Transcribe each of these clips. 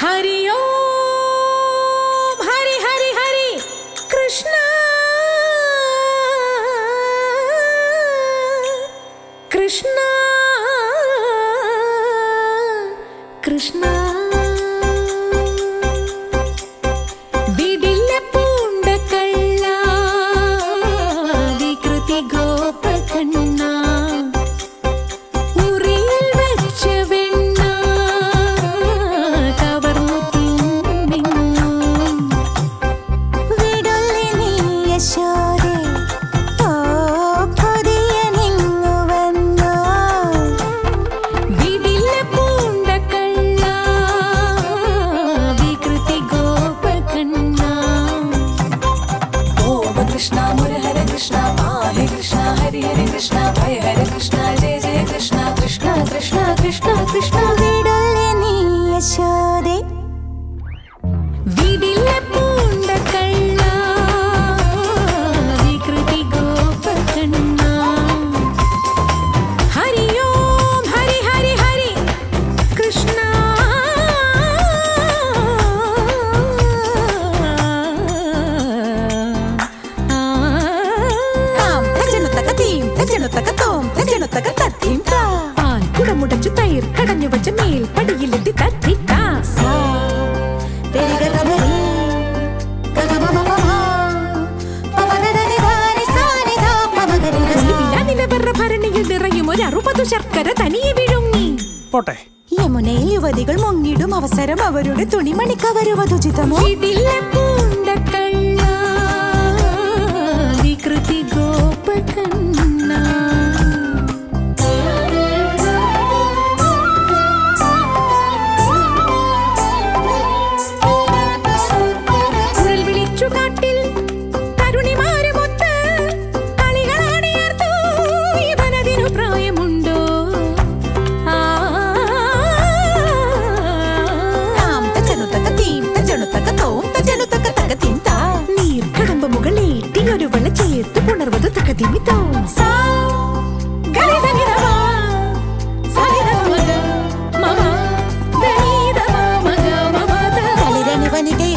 हरि ओ हरि हरि हरि कृष्ण। कृष्ण। कृष्ण। बिबिलोण्डकण्णा कृति गोपकण्ण കൃഷ്ണ മുരഹര കൃഷ്ണ പാഹി കൃഷ്ണ ഹരി ഹരി കൃഷ്ണ ഭയ ഹര കൃഷ്ണ ജയ ജയ കൃഷ്ണ കൃഷ്ണ കൃഷ്ണ കൃഷ്ണ കൃഷ്ണ. വിടൊല്ലി നീ യശോദേ? വിടില്ല നിറയും ഒരു അറുപതു ശർക്കര തനിയെ വിഴുങ്ങി. പോട്ടെ. യമുനയിൽ യുവതികൾ മുങ്ങിടും അവസരം അവരുടെ തുണിമണിക്കവരുവതുചിതമോ ഇതില്ല പൂണ്ട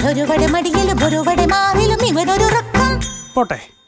ഒരുവടെ മടിയിലും ഒരുവടെ മാറിലും ഇവനൊരു റക്കം. പോട്ടെ.